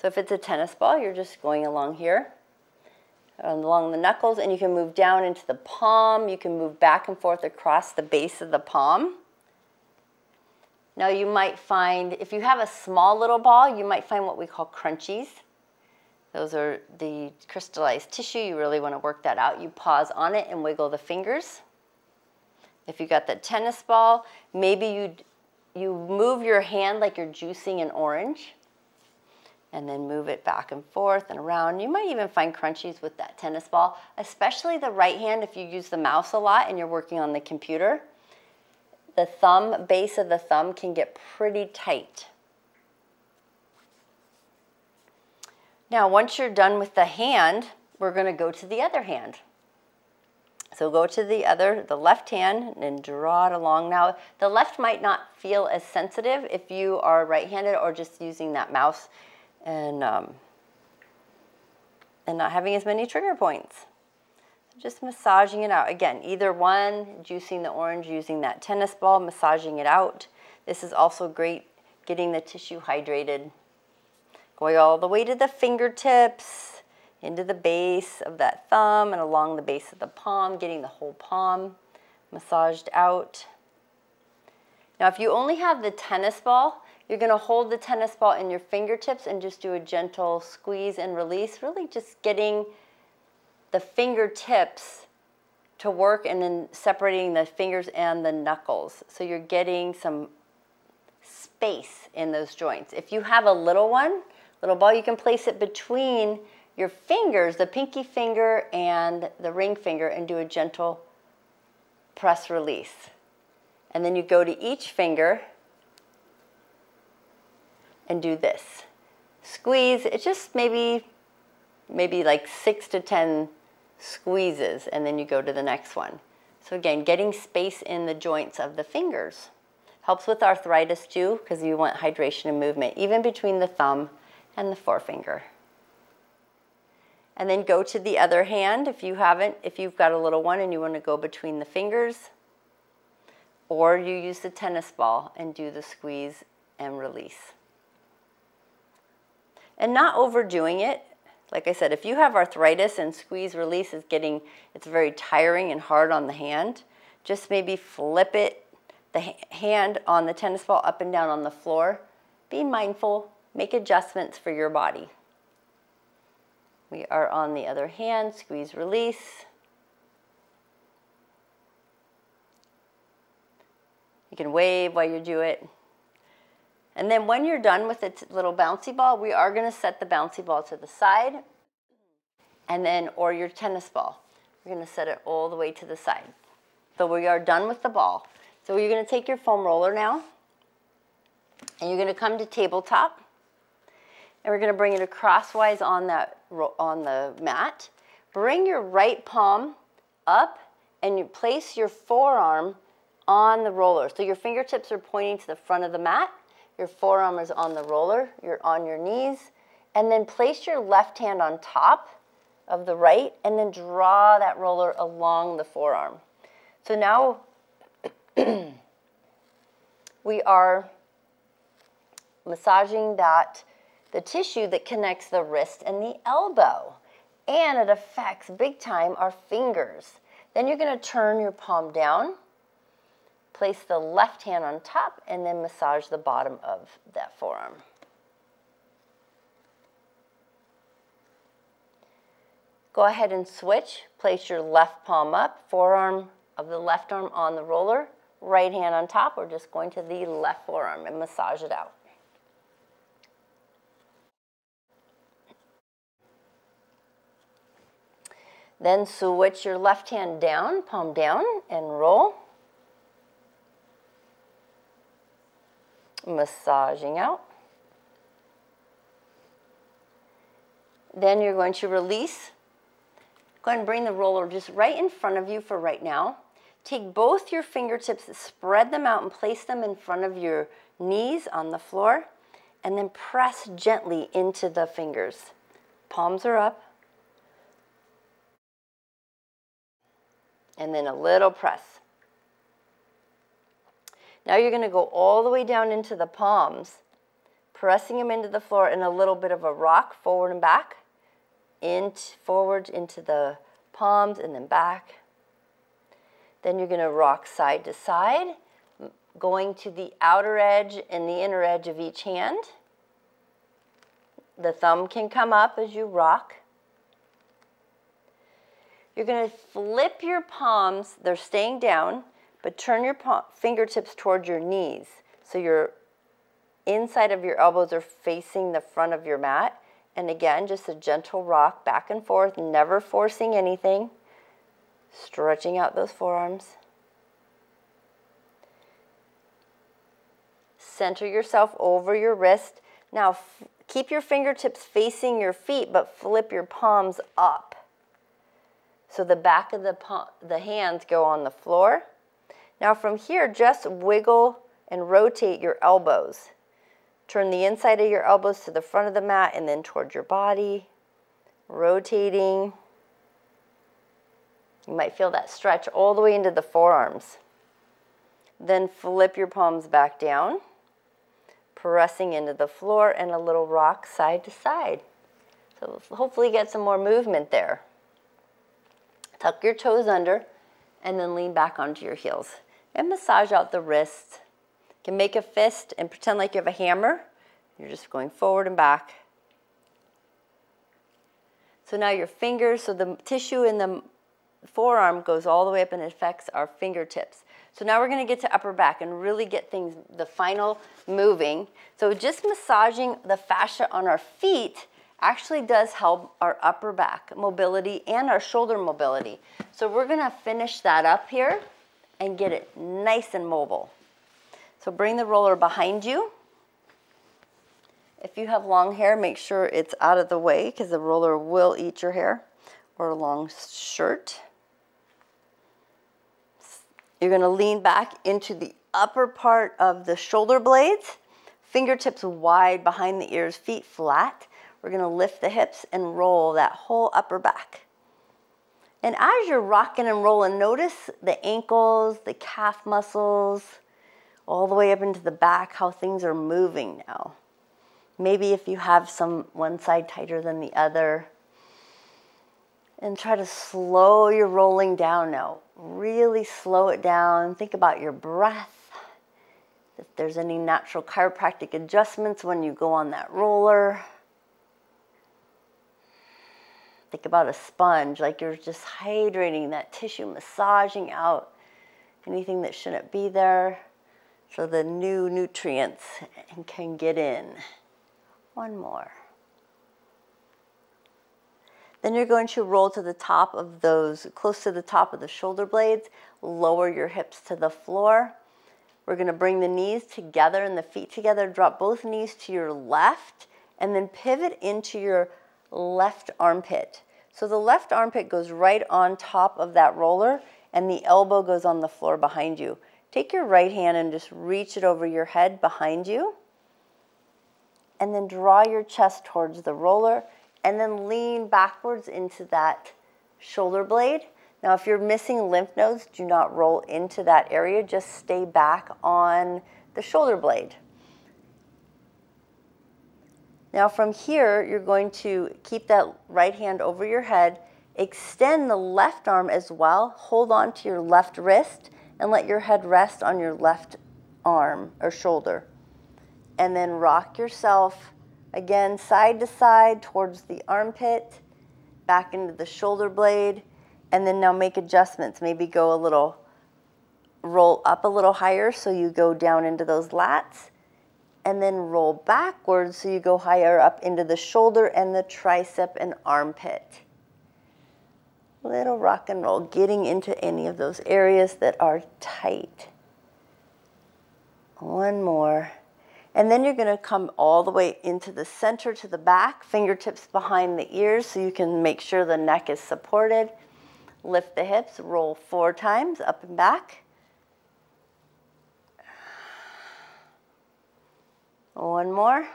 So if it's a tennis ball, you're just going along here, along the knuckles, and you can move down into the palm. You can move back and forth across the base of the palm. Now you might find, if you have a small little ball, you might find what we call crunchies. Those are the crystallized tissue. You really want to work that out. You pause on it and wiggle the fingers. If you got the tennis ball, maybe you you move your hand like you're juicing an orange and then move it back and forth and around. You might even find crunchies with that tennis ball, especially the right hand if you use the mouse a lot and you're working on the computer the thumb, base of the thumb can get pretty tight. Now, once you're done with the hand, we're going to go to the other hand. So go to the other, the left hand, and draw it along. Now, the left might not feel as sensitive if you are right-handed or just using that mouse and um, and not having as many trigger points. Just massaging it out. Again, either one, juicing the orange using that tennis ball, massaging it out. This is also great getting the tissue hydrated. Going all the way to the fingertips, into the base of that thumb and along the base of the palm, getting the whole palm massaged out. Now if you only have the tennis ball, you're gonna hold the tennis ball in your fingertips and just do a gentle squeeze and release, really just getting the fingertips to work and then separating the fingers and the knuckles. So you're getting some space in those joints. If you have a little one, little ball, you can place it between your fingers, the pinky finger and the ring finger and do a gentle press release. And then you go to each finger and do this. Squeeze, it's just maybe, maybe like six to 10 squeezes and then you go to the next one. So again, getting space in the joints of the fingers. Helps with arthritis too because you want hydration and movement even between the thumb and the forefinger. And then go to the other hand if you haven't, if you've got a little one and you want to go between the fingers. Or you use the tennis ball and do the squeeze and release. And not overdoing it like I said, if you have arthritis and squeeze release is getting, it's very tiring and hard on the hand, just maybe flip it, the hand on the tennis ball up and down on the floor. Be mindful, make adjustments for your body. We are on the other hand, squeeze release. You can wave while you do it. And then when you're done with the little bouncy ball, we are going to set the bouncy ball to the side. And then, or your tennis ball. We're going to set it all the way to the side. So we are done with the ball. So you're going to take your foam roller now. And you're going to come to tabletop. And we're going to bring it crosswise on, that, on the mat. Bring your right palm up and you place your forearm on the roller. So your fingertips are pointing to the front of the mat your forearm is on the roller. You're on your knees. And then place your left hand on top of the right and then draw that roller along the forearm. So now [clears throat] we are massaging that the tissue that connects the wrist and the elbow. And it affects big time our fingers. Then you're going to turn your palm down Place the left hand on top and then massage the bottom of that forearm. Go ahead and switch. Place your left palm up, forearm of the left arm on the roller, right hand on top. We're just going to the left forearm and massage it out. Then switch your left hand down, palm down, and roll. Massaging out. Then you're going to release. Go ahead and bring the roller just right in front of you for right now. Take both your fingertips, spread them out and place them in front of your knees on the floor, and then press gently into the fingers. Palms are up. And then a little press. Now you're going to go all the way down into the palms, pressing them into the floor in a little bit of a rock, forward and back, in, forward into the palms and then back. Then you're going to rock side to side, going to the outer edge and the inner edge of each hand. The thumb can come up as you rock. You're going to flip your palms, they're staying down, but turn your fingertips towards your knees. So your inside of your elbows are facing the front of your mat. And again, just a gentle rock back and forth, never forcing anything. Stretching out those forearms. Center yourself over your wrist. Now, keep your fingertips facing your feet, but flip your palms up. So the back of the, the hands go on the floor now from here, just wiggle and rotate your elbows. Turn the inside of your elbows to the front of the mat and then towards your body. rotating. You might feel that stretch all the way into the forearms. Then flip your palms back down, pressing into the floor and a little rock side to side. So hopefully get some more movement there. Tuck your toes under and then lean back onto your heels. And massage out the wrists. You can make a fist and pretend like you have a hammer. You're just going forward and back. So now your fingers, so the tissue in the forearm goes all the way up and affects our fingertips. So now we're going to get to upper back and really get things, the final moving. So just massaging the fascia on our feet actually does help our upper back mobility and our shoulder mobility. So we're going to finish that up here and get it nice and mobile. So bring the roller behind you. If you have long hair, make sure it's out of the way because the roller will eat your hair or a long shirt. You're going to lean back into the upper part of the shoulder blades, fingertips wide behind the ears, feet flat. We're going to lift the hips and roll that whole upper back. And as you're rocking and rolling, notice the ankles, the calf muscles, all the way up into the back, how things are moving now. Maybe if you have some one side tighter than the other. And try to slow your rolling down now. Really slow it down. Think about your breath. If there's any natural chiropractic adjustments when you go on that roller. Think about a sponge, like you're just hydrating that tissue, massaging out anything that shouldn't be there so the new nutrients can get in. One more. Then you're going to roll to the top of those, close to the top of the shoulder blades, lower your hips to the floor. We're going to bring the knees together and the feet together, drop both knees to your left, and then pivot into your left armpit. So the left armpit goes right on top of that roller, and the elbow goes on the floor behind you. Take your right hand and just reach it over your head behind you. And then draw your chest towards the roller and then lean backwards into that shoulder blade. Now, if you're missing lymph nodes, do not roll into that area. Just stay back on the shoulder blade. Now, from here, you're going to keep that right hand over your head, extend the left arm as well, hold on to your left wrist, and let your head rest on your left arm or shoulder. And then rock yourself Again, side to side towards the armpit, back into the shoulder blade, and then now make adjustments. Maybe go a little, roll up a little higher so you go down into those lats, and then roll backwards so you go higher up into the shoulder and the tricep and armpit. Little rock and roll, getting into any of those areas that are tight. One more. And then you're going to come all the way into the center to the back, fingertips behind the ears so you can make sure the neck is supported. Lift the hips, roll four times up and back. One more.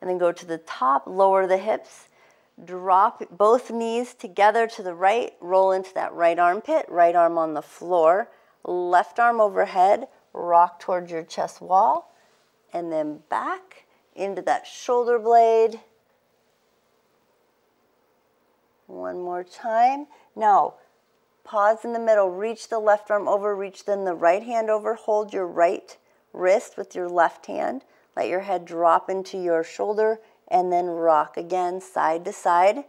And then go to the top, lower the hips, drop both knees together to the right, roll into that right armpit, right arm on the floor, left arm overhead, rock towards your chest wall and then back into that shoulder blade. One more time. Now, pause in the middle, reach the left arm over, reach then the right hand over, hold your right wrist with your left hand. Let your head drop into your shoulder and then rock again side to side.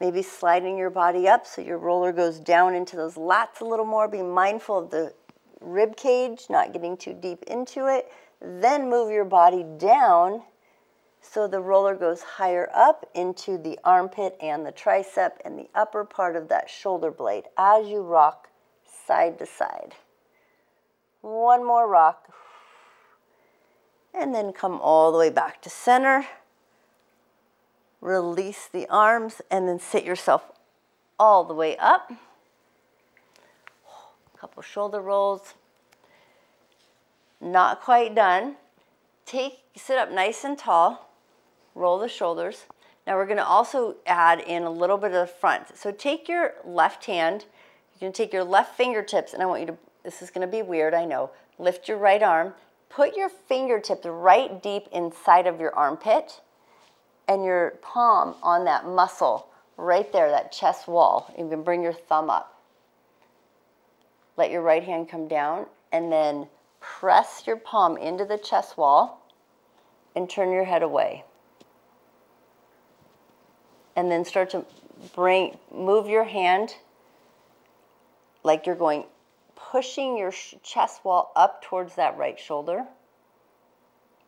Maybe sliding your body up so your roller goes down into those lats a little more. Be mindful of the rib cage, not getting too deep into it. Then move your body down so the roller goes higher up into the armpit and the tricep and the upper part of that shoulder blade as you rock side to side. One more rock. And then come all the way back to center. Release the arms and then sit yourself all the way up. A couple shoulder rolls not quite done. Take, sit up nice and tall, roll the shoulders. Now we're gonna also add in a little bit of the front. So take your left hand, you're gonna take your left fingertips, and I want you to, this is gonna be weird, I know. Lift your right arm, put your fingertips right deep inside of your armpit, and your palm on that muscle right there, that chest wall. You can bring your thumb up. Let your right hand come down, and then press your palm into the chest wall and turn your head away and then start to bring move your hand like you're going pushing your chest wall up towards that right shoulder.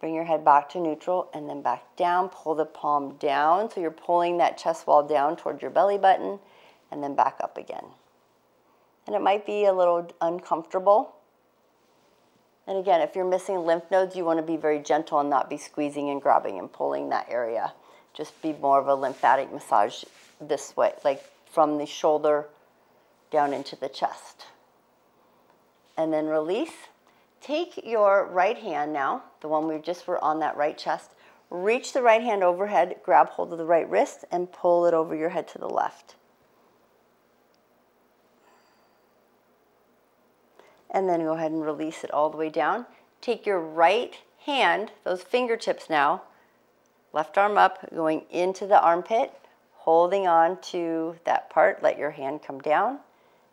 Bring your head back to neutral and then back down. Pull the palm down. So you're pulling that chest wall down towards your belly button and then back up again. And it might be a little uncomfortable. And again if you're missing lymph nodes you want to be very gentle and not be squeezing and grabbing and pulling that area. Just be more of a lymphatic massage this way, like from the shoulder down into the chest. And then release. Take your right hand now, the one we just were on that right chest, reach the right hand overhead, grab hold of the right wrist, and pull it over your head to the left. And then go ahead and release it all the way down. Take your right hand, those fingertips now, left arm up, going into the armpit, holding on to that part. Let your hand come down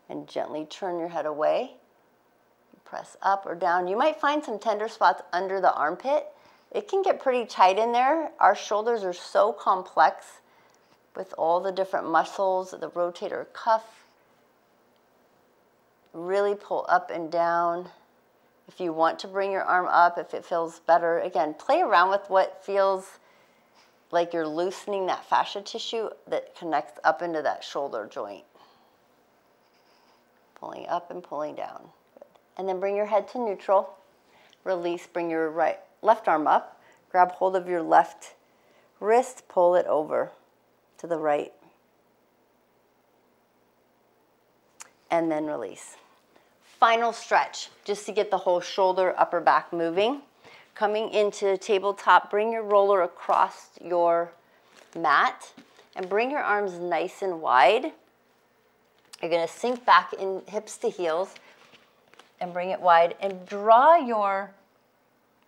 and gently turn your head away. Press up or down. You might find some tender spots under the armpit. It can get pretty tight in there. Our shoulders are so complex with all the different muscles, the rotator cuff. Really pull up and down. If you want to bring your arm up, if it feels better, again, play around with what feels like you're loosening that fascia tissue that connects up into that shoulder joint. Pulling up and pulling down. And then bring your head to neutral. Release, bring your right left arm up. Grab hold of your left wrist, pull it over to the right. And then release. Final stretch, just to get the whole shoulder, upper back moving. Coming into tabletop, bring your roller across your mat and bring your arms nice and wide. You're gonna sink back in hips to heels and bring it wide and draw your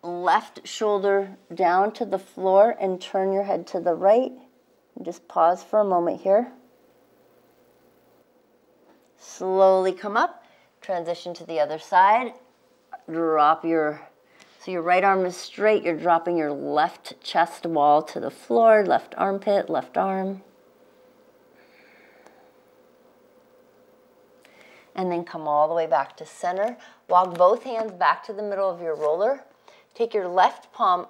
left shoulder down to the floor and turn your head to the right. Just pause for a moment here. Slowly come up, transition to the other side. Drop your so your right arm is straight, you're dropping your left chest wall to the floor, left armpit, left arm. And then come all the way back to center. Walk both hands back to the middle of your roller. Take your left palm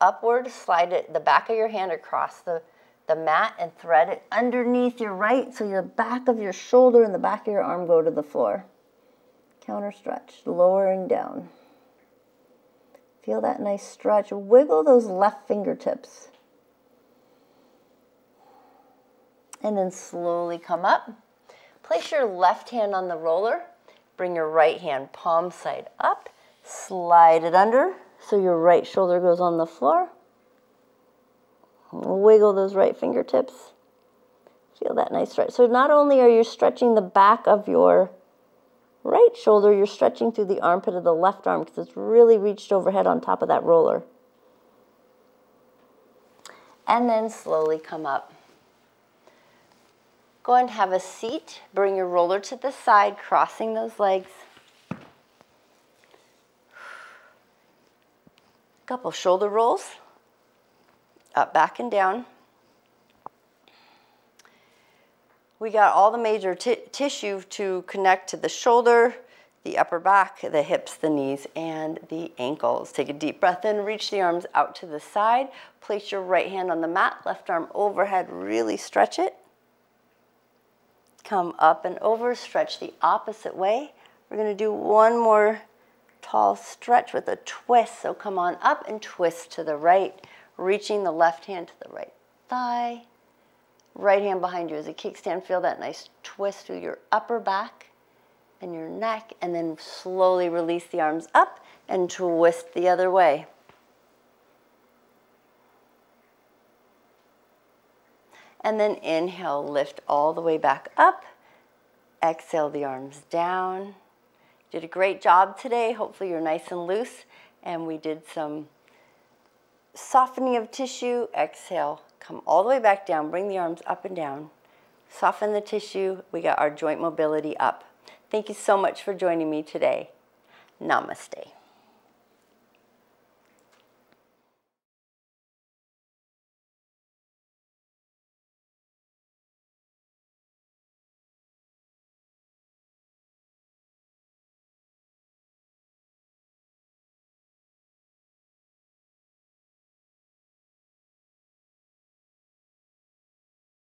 upward, slide it, the back of your hand across the, the mat and thread it underneath your right so your back of your shoulder and the back of your arm go to the floor. Counter stretch, lowering down. Feel that nice stretch. Wiggle those left fingertips. And then slowly come up. Place your left hand on the roller. Bring your right hand palm side up. Slide it under so your right shoulder goes on the floor. Wiggle those right fingertips. Feel that nice stretch. So not only are you stretching the back of your right shoulder, you're stretching through the armpit of the left arm because it's really reached overhead on top of that roller. And then slowly come up. Go and have a seat. Bring your roller to the side, crossing those legs. Couple shoulder rolls, up, back, and down. we got all the major tissue to connect to the shoulder, the upper back, the hips, the knees, and the ankles. Take a deep breath in, reach the arms out to the side. Place your right hand on the mat, left arm overhead, really stretch it. Come up and over, stretch the opposite way. We're gonna do one more tall stretch with a twist. So come on up and twist to the right, reaching the left hand to the right thigh, Right hand behind you as a kickstand. Feel that nice twist through your upper back and your neck, and then slowly release the arms up and twist the other way. And then inhale, lift all the way back up. Exhale the arms down. Did a great job today. Hopefully you're nice and loose. And we did some softening of tissue. Exhale, come all the way back down. Bring the arms up and down. Soften the tissue. We got our joint mobility up. Thank you so much for joining me today. Namaste.